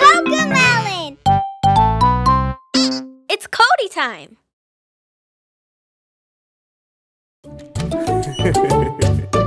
Cocomelon! It's Cody time!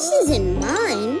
This isn't mine.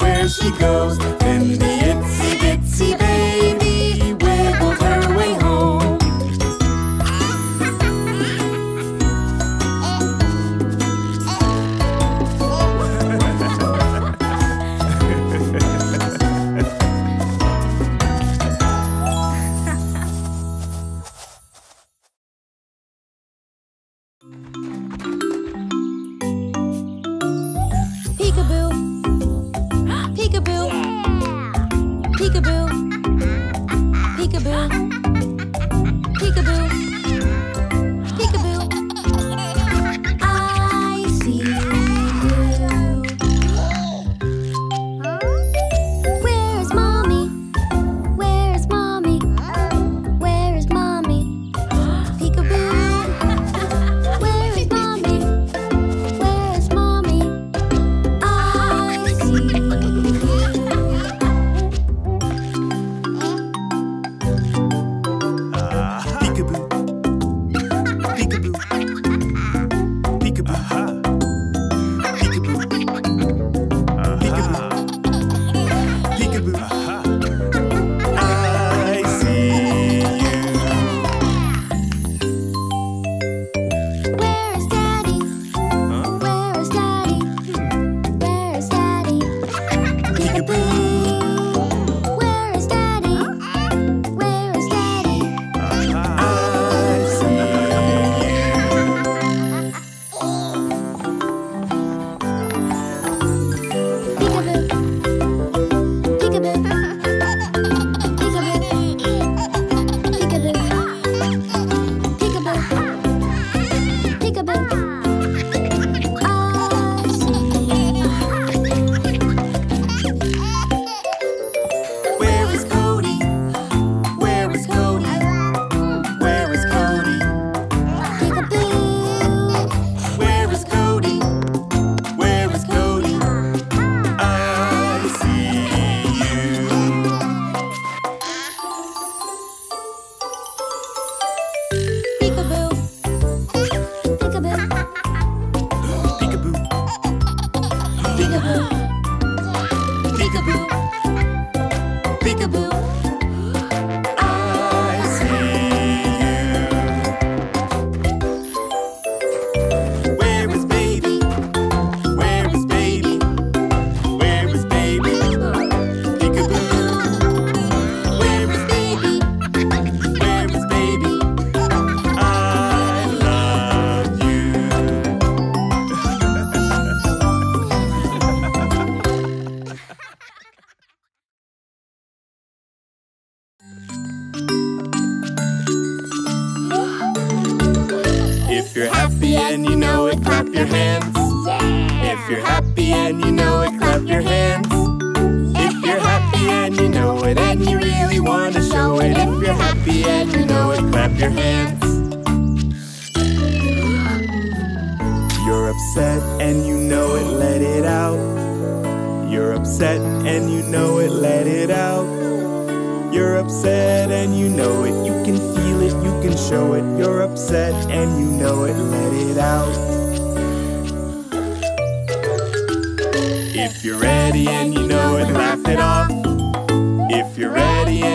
where she goes. Then the itsy bitsy baby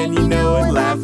and you know it, laugh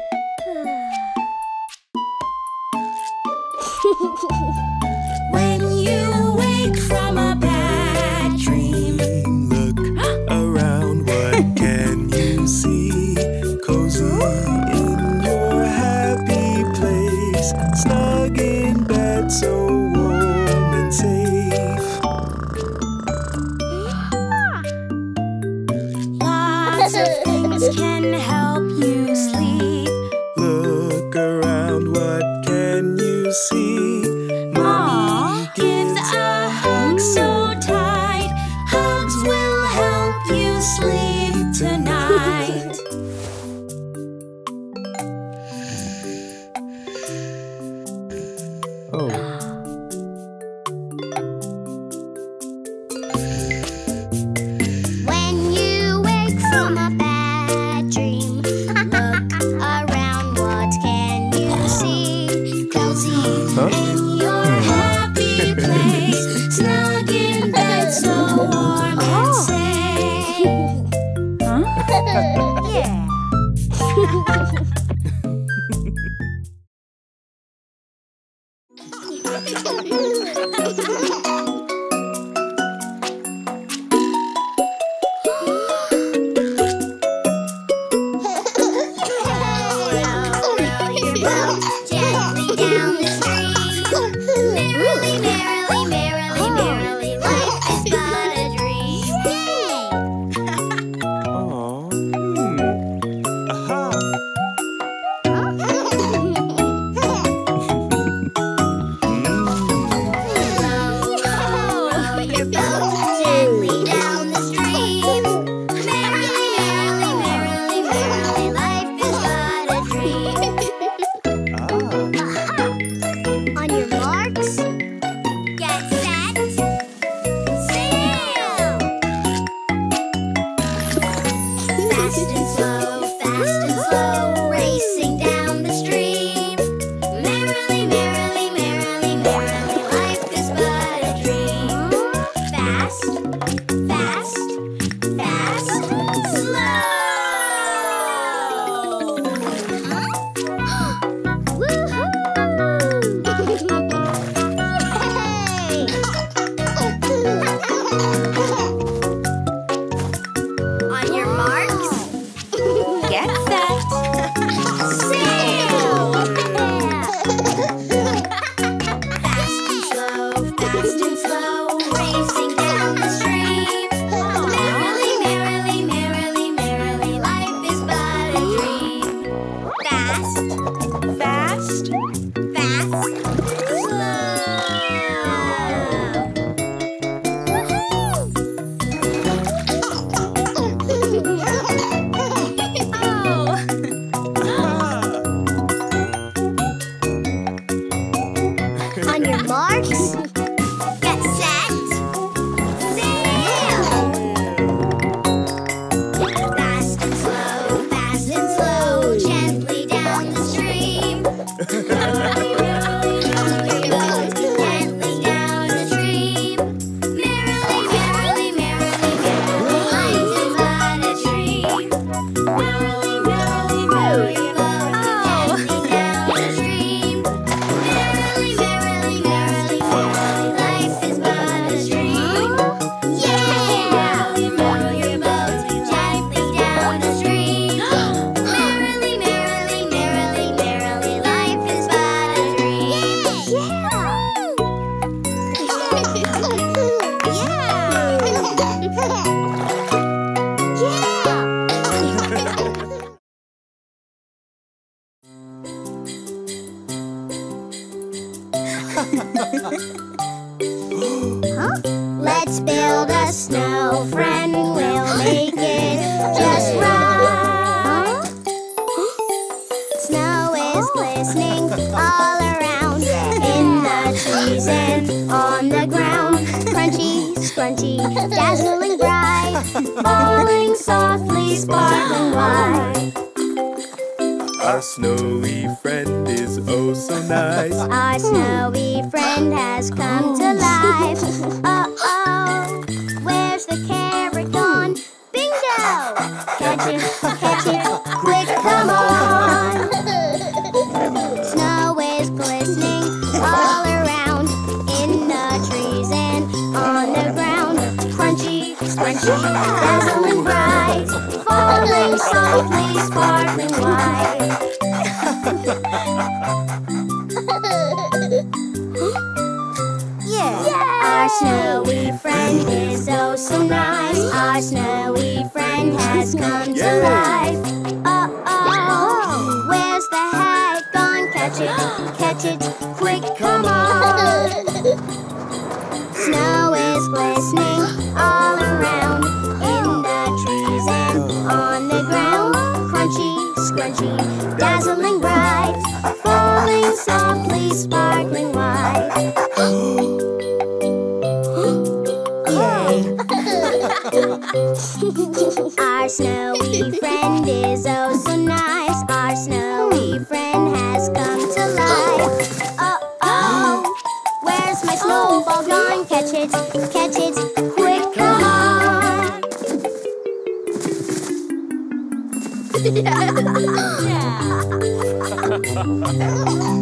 Our snowy friend is oh so nice. Our snowy friend has come to life. Oh oh, where's my snowball gone? Catch it, catch it, quick yeah.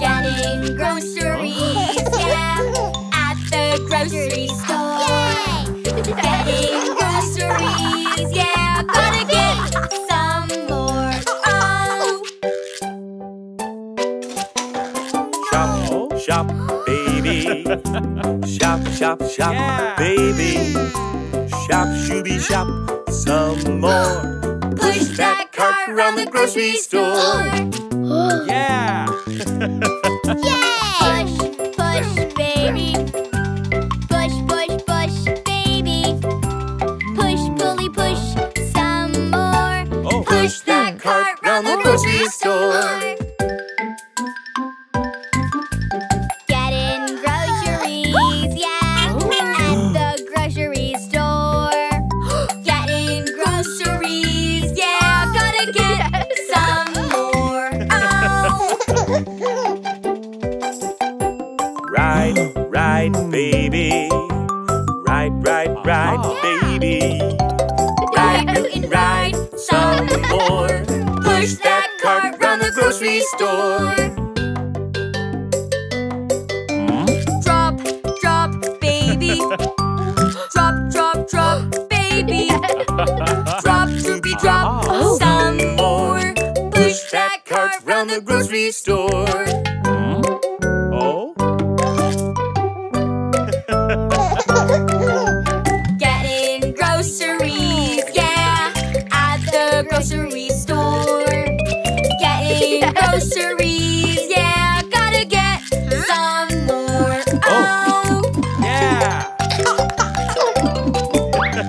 Getting groceries, yeah, at the grocery store. Getting groceries, yeah, gotta get some more. Shop, shop, baby. Shop, shop, shop, yeah. baby. Shop, shooby, shop some more. Push that cart around the grocery store. yeah! Yay! Push, push, baby. Push, push, push, baby. Push, pulley, push some more. Oh. Push that cart around the grocery store.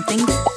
something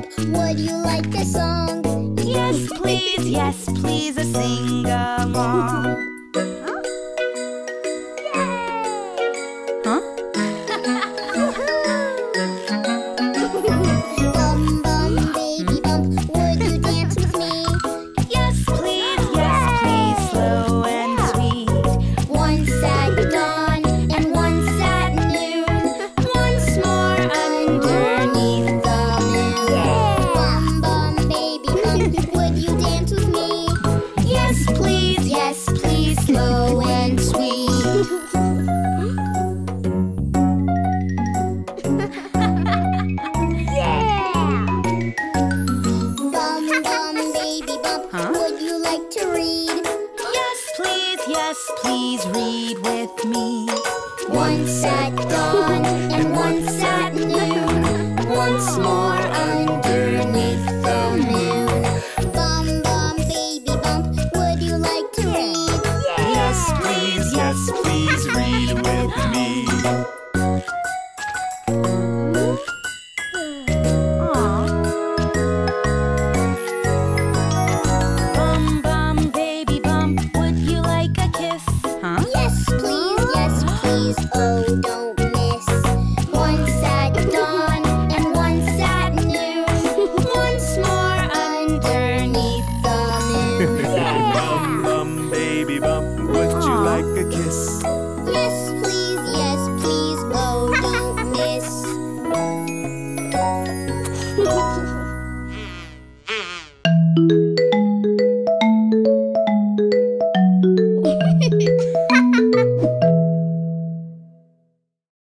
help. Would you like a song? Yes, please, yes, please, a sing-along.